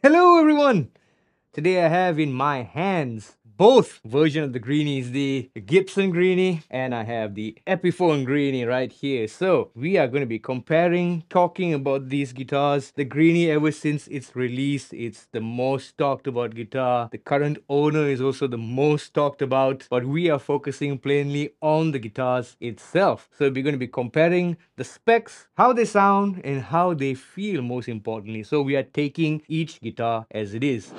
Hello everyone! Today I have in my hands both version of the greenies, the Gibson greeny and I have the Epiphone greeny right here. So we are going to be comparing, talking about these guitars. The greeny ever since its release, it's the most talked about guitar. The current owner is also the most talked about, but we are focusing plainly on the guitars itself. So we're going to be comparing the specs, how they sound and how they feel most importantly. So we are taking each guitar as it is.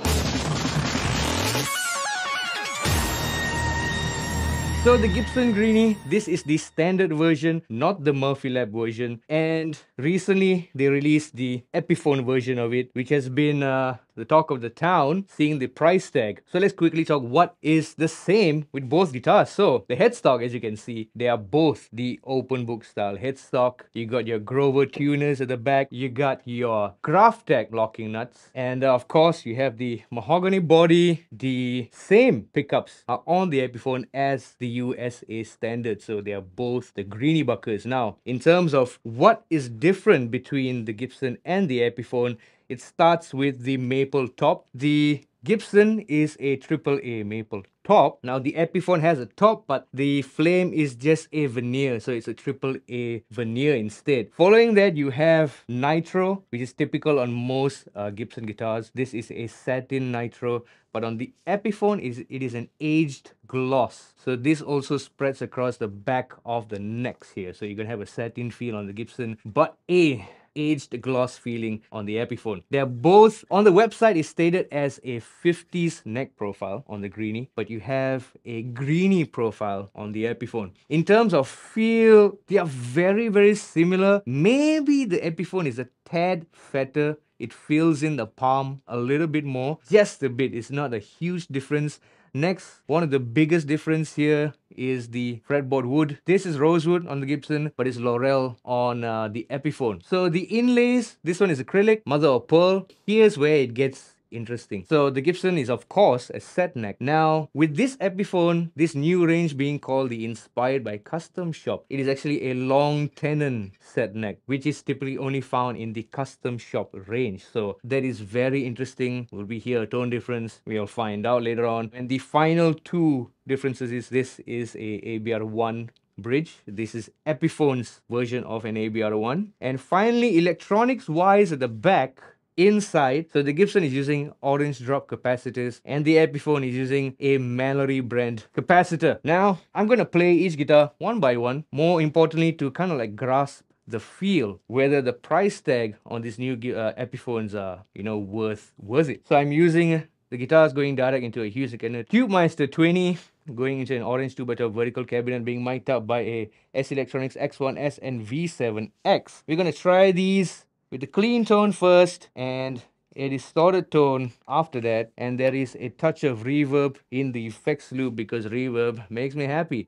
So the Gibson Greeny, this is the standard version, not the Murphy Lab version. And recently they released the Epiphone version of it, which has been uh, the talk of the town, seeing the price tag. So let's quickly talk what is the same with both guitars. So the headstock, as you can see, they are both the open book style headstock. You got your Grover tuners at the back. You got your Graph Tech locking nuts. And uh, of course, you have the mahogany body. The same pickups are on the Epiphone as the USA standard. So they are both the Greeny Buckers. Now, in terms of what is different between the Gibson and the Epiphone, it starts with the maple top. The Gibson is a triple A maple top. Now the Epiphone has a top, but the flame is just a veneer. So it's a triple A veneer instead. Following that, you have nitro, which is typical on most uh, Gibson guitars. This is a satin nitro, but on the Epiphone, is it is an aged gloss. So this also spreads across the back of the necks here. So you're to have a satin feel on the Gibson, but a aged gloss feeling on the Epiphone. They're both, on the website, is stated as a 50s neck profile on the Greeny, but you have a Greeny profile on the Epiphone. In terms of feel, they are very, very similar. Maybe the Epiphone is a tad fatter it fills in the palm a little bit more, just a bit. It's not a huge difference. Next, one of the biggest difference here is the fretboard wood. This is rosewood on the Gibson, but it's laurel on uh, the Epiphone. So the inlays, this one is acrylic, mother of pearl. Here's where it gets interesting. So the Gibson is of course a set neck. Now with this Epiphone, this new range being called the Inspired by Custom Shop, it is actually a long tenon set neck, which is typically only found in the Custom Shop range. So that is very interesting. Will we hear a tone difference? We'll find out later on. And the final two differences is this is a ABR1 bridge. This is Epiphone's version of an ABR1. And finally, electronics wise at the back, inside. So the Gibson is using orange drop capacitors and the Epiphone is using a Mallory brand capacitor. Now, I'm going to play each guitar one by one. More importantly, to kind of like grasp the feel, whether the price tag on these new uh, Epiphones are, you know, worth worth it. So I'm using the guitars going direct into a Hughes Tube Tubemeister 20 going into an orange 2 by vertical cabinet being mic'd up by a SE Electronics X1S and V7X. We're going to try these with the clean tone first and a distorted tone after that and there is a touch of reverb in the effects loop because reverb makes me happy.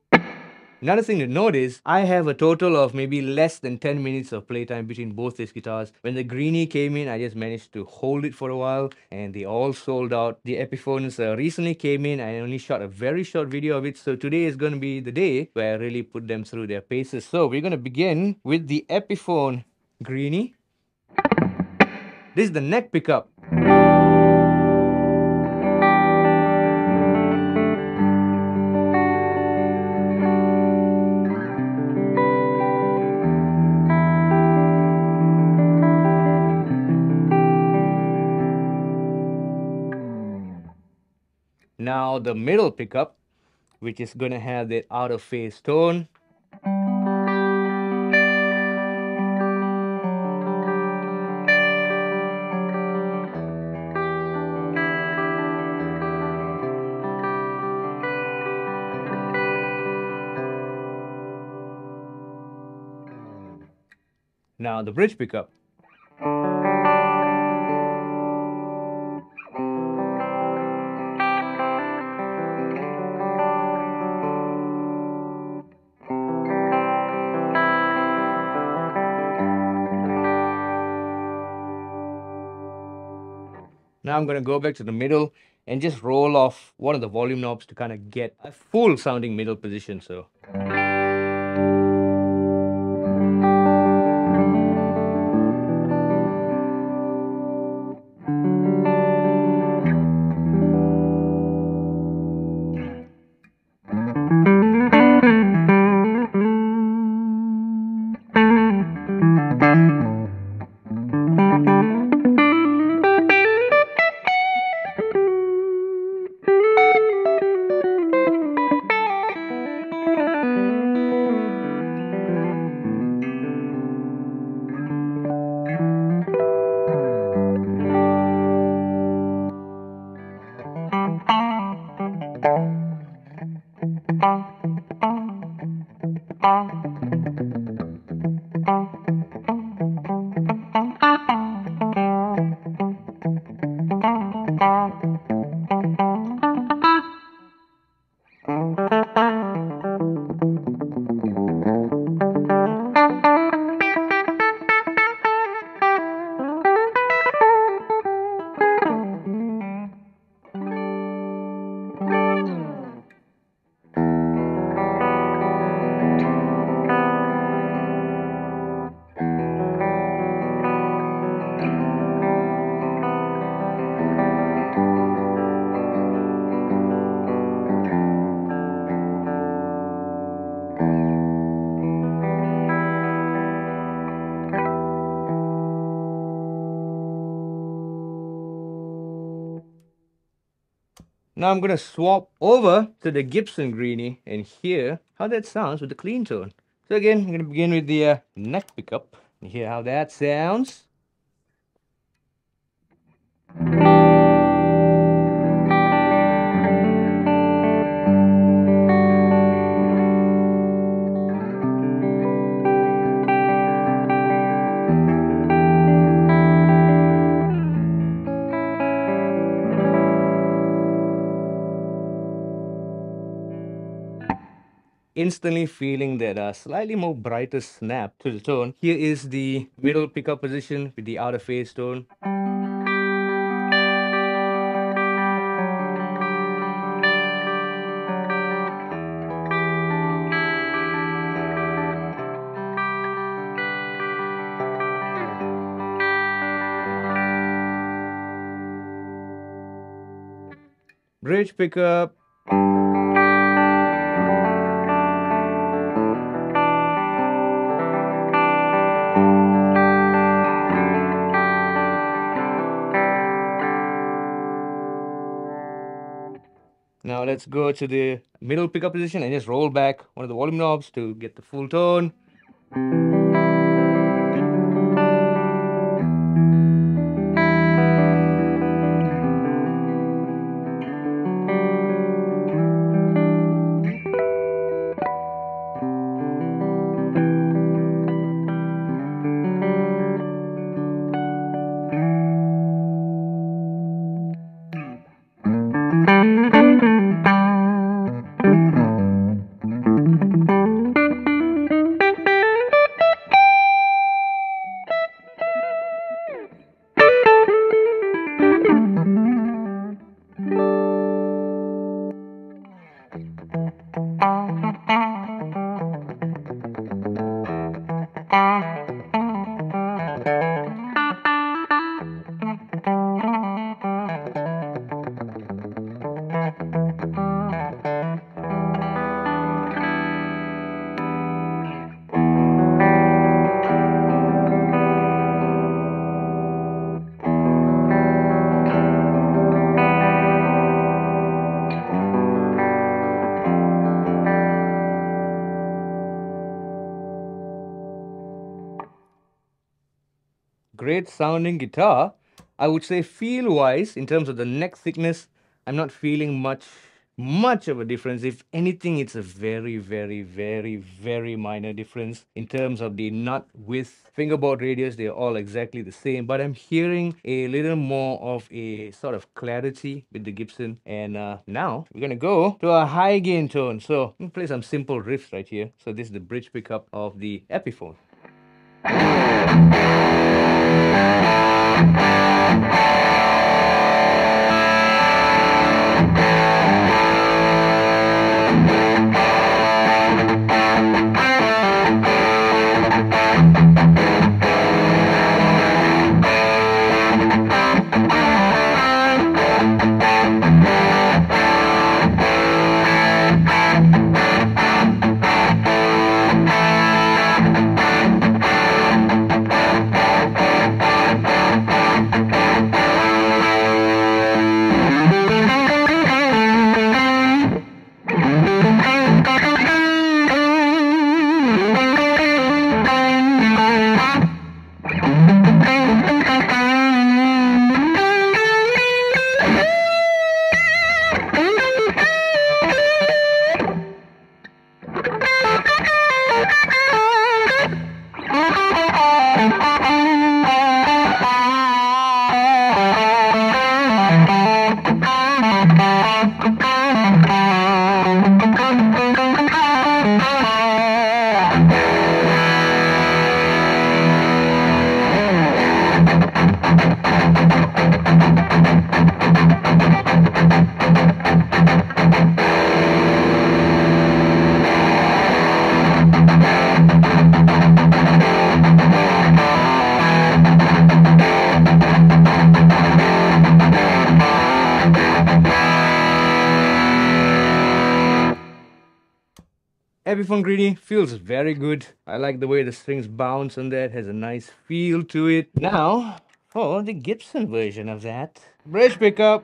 Another thing to note is I have a total of maybe less than 10 minutes of playtime between both these guitars. When the Greeny came in, I just managed to hold it for a while and they all sold out. The Epiphones uh, recently came in. I only shot a very short video of it. So today is going to be the day where I really put them through their paces. So we're going to begin with the Epiphone Greeny. This is the neck pickup. Now the middle pickup, which is gonna have the out of phase tone. Now the bridge pickup. Now I'm going to go back to the middle and just roll off one of the volume knobs to kind of get a full sounding middle position. So. Ah. Now I'm going to swap over to the Gibson Greeny and hear how that sounds with the clean tone. So again, I'm going to begin with the uh, neck pickup and hear how that sounds. Instantly feeling that uh, slightly more brighter snap to the tone. Here is the middle pickup position with the outer phase tone. Bridge pickup, let's go to the middle pickup position and just roll back one of the volume knobs to get the full tone. Great sounding guitar. I would say feel wise, in terms of the neck thickness, I'm not feeling much much of a difference. If anything, it's a very, very, very, very minor difference in terms of the nut width, fingerboard radius, they're all exactly the same. But I'm hearing a little more of a sort of clarity with the Gibson. And uh, now we're gonna go to a high gain tone. So I'm play some simple riffs right here. So this is the bridge pickup of the Epiphone. Thank you. Epiphone Greeny feels very good. I like the way the strings bounce on that, has a nice feel to it. Now, for the Gibson version of that. Bridge pickup.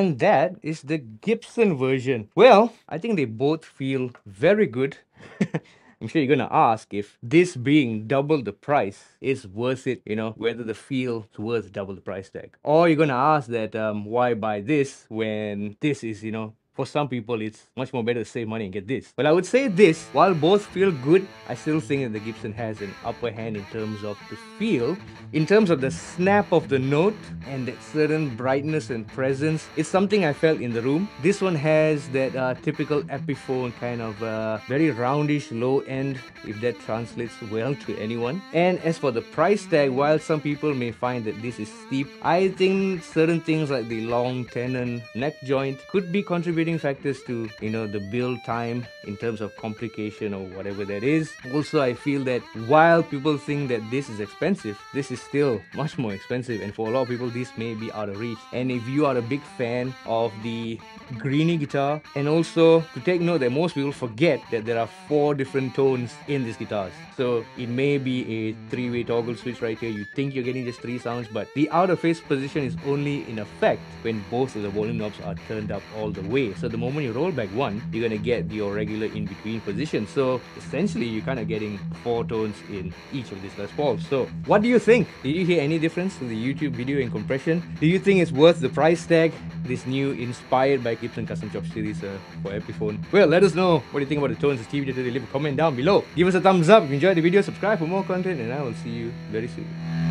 And that is the Gibson version. Well, I think they both feel very good. I'm sure you're gonna ask if this being double the price is worth it, you know, whether the feel is worth double the price tag. Or you're gonna ask that um, why buy this when this is, you know, for some people, it's much more better to save money and get this. But I would say this, while both feel good, I still think that the Gibson has an upper hand in terms of the feel, in terms of the snap of the note and that certain brightness and presence. It's something I felt in the room. This one has that uh, typical Epiphone kind of uh, very roundish low end, if that translates well to anyone. And as for the price tag, while some people may find that this is steep, I think certain things like the long tenon neck joint could be contributing contributing factors to you know the build time in terms of complication or whatever that is. Also i feel that while people think that this is expensive this is still much more expensive. And for a lot of people this may be out of reach. And if you are a big fan of the greeny guitar and also to take note that most people forget that there are four different tones in these guitars. So it may be a three-way toggle switch right here. You think you're getting just three sounds but the out of phase position is only in effect when both of the volume knobs are turned up all the way so the moment you roll back one you're gonna get your regular in-between position so essentially you're kind of getting four tones in each of these Les Pauls so what do you think did you hear any difference in the YouTube video in compression do you think it's worth the price tag this new inspired by Gibson Custom Shop series uh, for Epiphone. Well, let us know what you think about the tones of Stevie Leave a comment down below. Give us a thumbs up if you enjoyed the video, subscribe for more content, and I will see you very soon.